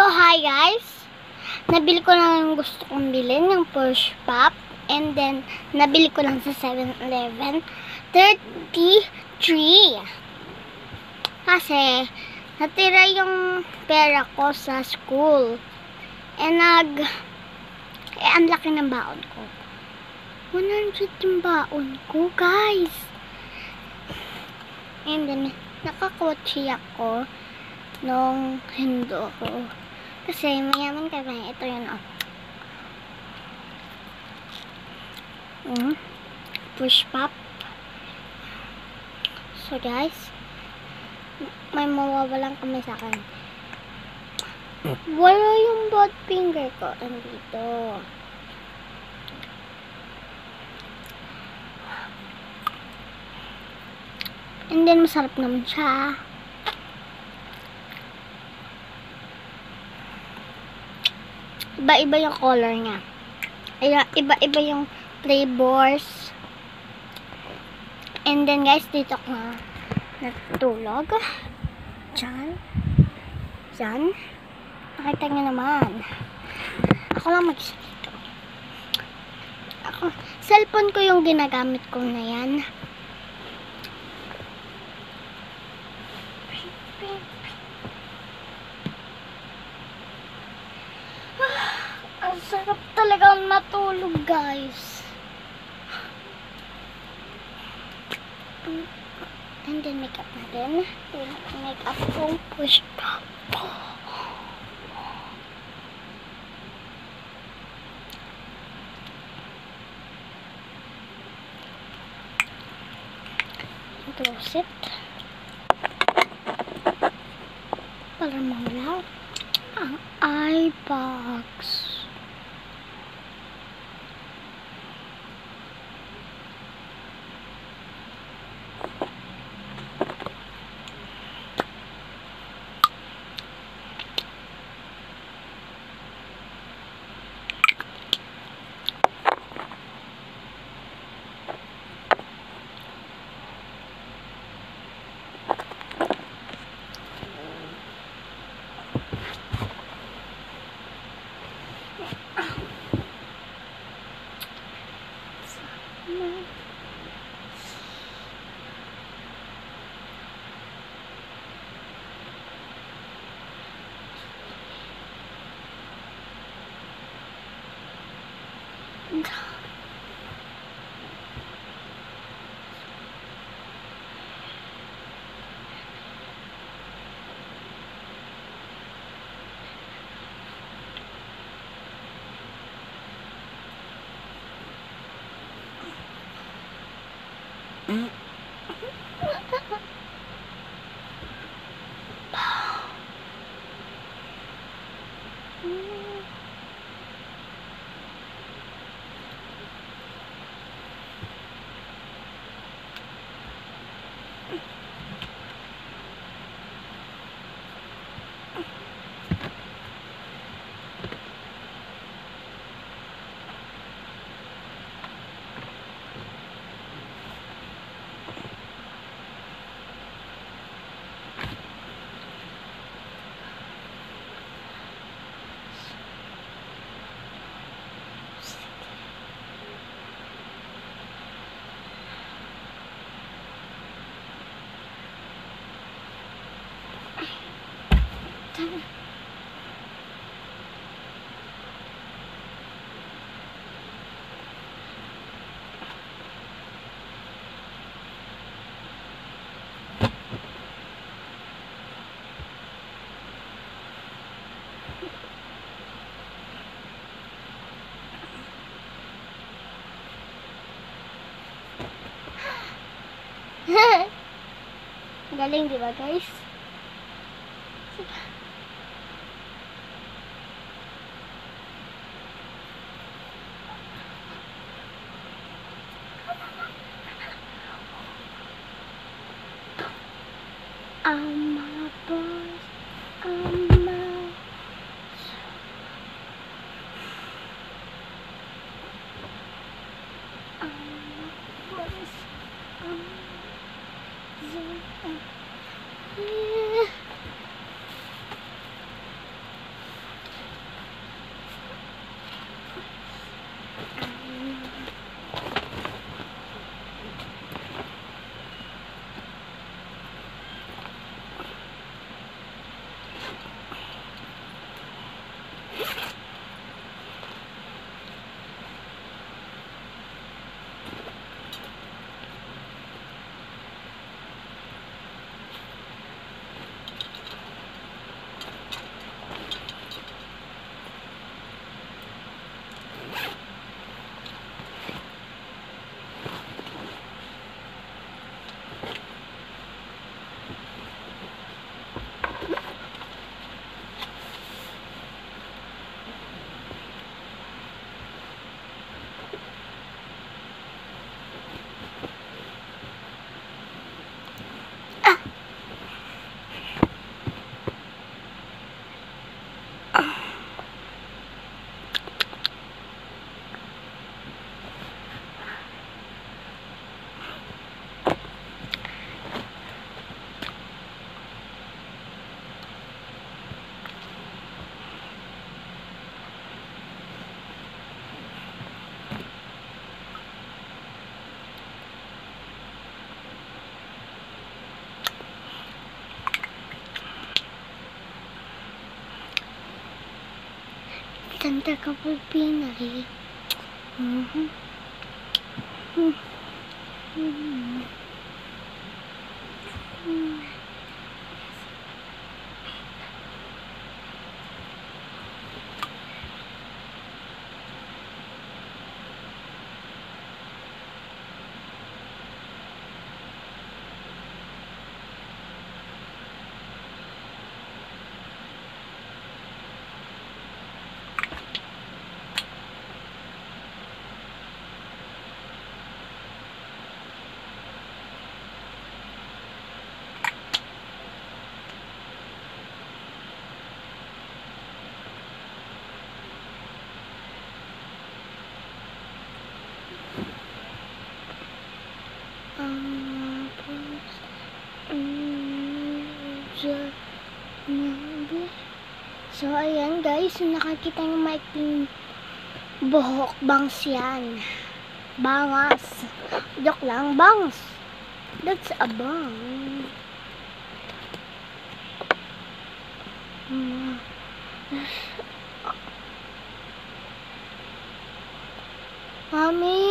So, hi guys. Nabili ko lang yung gusto kong bilhin, yung push pop. And then, nabili ko lang sa 7-Eleven. 33. Kasi, natira yung pera ko sa school. And nag, eh, ang laki ng baon ko. 100 yung baon ko, guys. And then, nakakotchi ako nung hindo ko. Kasi mayaman kami. Ito yun, oh. Mm. Push pop. So, guys, may mawawalan kami sa akin. Wala yung bad finger ko. Andito. And then, masarap naman siya. Iba-iba yung color niya. Iba-iba yung flavors. And then, guys, dito ko na natulog. Diyan. Diyan. Nakita niyo naman. Ako lang mag dito. Ako, cellphone ko yung ginagamit ko na yan. Ang sarap talagang matulog, guys. And then, makeup na din. Makeup kong push up. Close it. Para mawala ang eye box. God. Galing, di ba, guys? Ang Yay! Santa Mm-hmm. Mm-hmm. Guys, nakakita ng maikling buhok, bangs yan. Bangas. Joke lang, bangs. That's a bang. Mm. Mami,